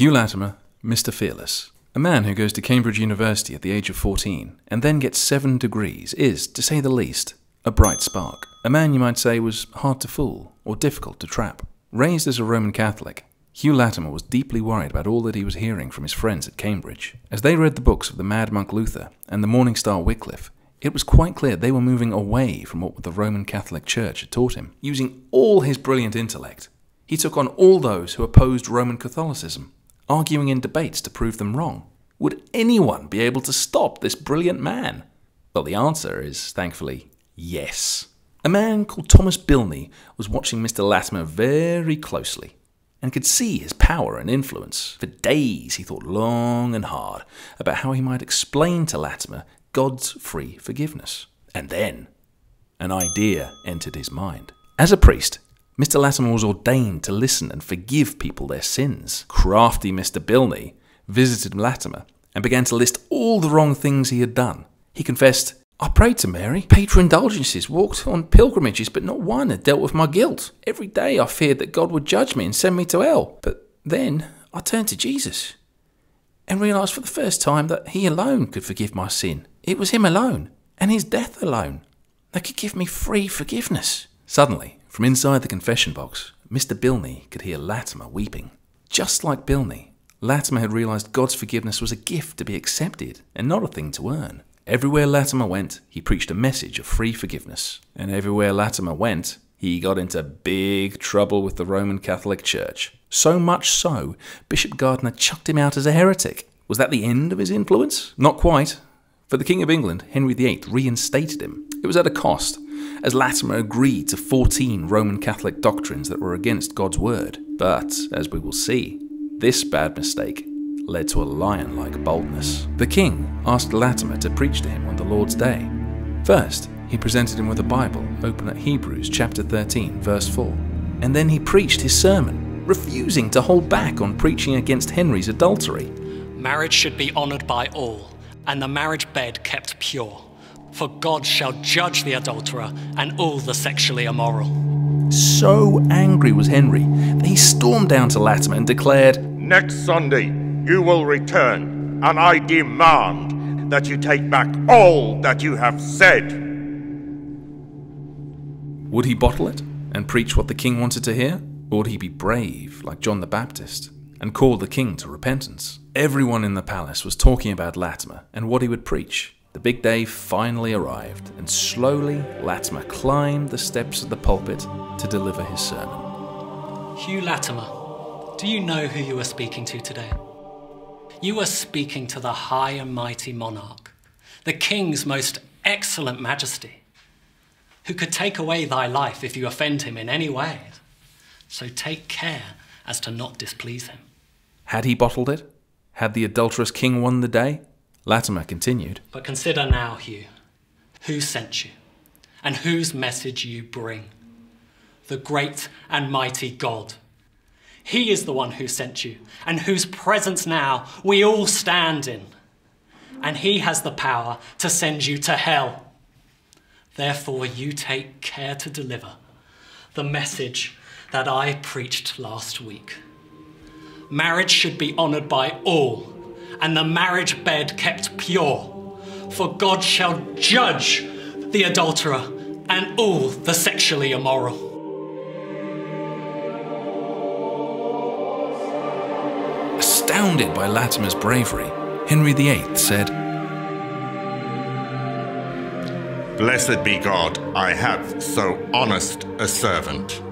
Hugh Latimer, Mr. Fearless. A man who goes to Cambridge University at the age of 14 and then gets seven degrees is, to say the least, a bright spark. A man you might say was hard to fool or difficult to trap. Raised as a Roman Catholic, Hugh Latimer was deeply worried about all that he was hearing from his friends at Cambridge. As they read the books of the Mad Monk Luther and the Morning Star Wycliffe, it was quite clear they were moving away from what the Roman Catholic Church had taught him. Using all his brilliant intellect, he took on all those who opposed Roman Catholicism, arguing in debates to prove them wrong. Would anyone be able to stop this brilliant man? Well, the answer is, thankfully, yes. A man called Thomas Bilney was watching Mr. Latimer very closely and could see his power and influence. For days he thought long and hard about how he might explain to Latimer God's free forgiveness. And then an idea entered his mind. As a priest, Mr. Latimer was ordained to listen and forgive people their sins. Crafty Mr. Bilney visited Latimer and began to list all the wrong things he had done. He confessed, I prayed to Mary, paid for indulgences, walked on pilgrimages, but not one had dealt with my guilt. Every day I feared that God would judge me and send me to hell. But then I turned to Jesus and realised for the first time that He alone could forgive my sin. It was Him alone and His death alone that could give me free forgiveness. Suddenly, from inside the confession box, Mr. Bilney could hear Latimer weeping. Just like Bilney, Latimer had realised God's forgiveness was a gift to be accepted and not a thing to earn. Everywhere Latimer went, he preached a message of free forgiveness. And everywhere Latimer went, he got into big trouble with the Roman Catholic Church. So much so, Bishop Gardiner chucked him out as a heretic. Was that the end of his influence? Not quite. For the King of England, Henry VIII reinstated him. It was at a cost as Latimer agreed to 14 Roman Catholic doctrines that were against God's word. But, as we will see, this bad mistake led to a lion like boldness. The king asked Latimer to preach to him on the Lord's day. First, he presented him with a Bible open at Hebrews chapter 13, verse 4. And then he preached his sermon, refusing to hold back on preaching against Henry's adultery. Marriage should be honoured by all, and the marriage bed kept pure for God shall judge the adulterer and all the sexually immoral. So angry was Henry that he stormed down to Latimer and declared, Next Sunday you will return, and I demand that you take back all that you have said. Would he bottle it and preach what the king wanted to hear? Or would he be brave like John the Baptist and call the king to repentance? Everyone in the palace was talking about Latimer and what he would preach. The big day finally arrived, and slowly Latimer climbed the steps of the pulpit to deliver his sermon. Hugh Latimer, do you know who you are speaking to today? You are speaking to the high and mighty monarch, the king's most excellent majesty, who could take away thy life if you offend him in any way. So take care as to not displease him. Had he bottled it? Had the adulterous king won the day? Latimer continued. But consider now, Hugh, who sent you and whose message you bring. The great and mighty God. He is the one who sent you and whose presence now we all stand in. And he has the power to send you to hell. Therefore, you take care to deliver the message that I preached last week. Marriage should be honored by all and the marriage bed kept pure. For God shall judge the adulterer and all the sexually immoral. Astounded by Latimer's bravery, Henry VIII said, Blessed be God, I have so honest a servant.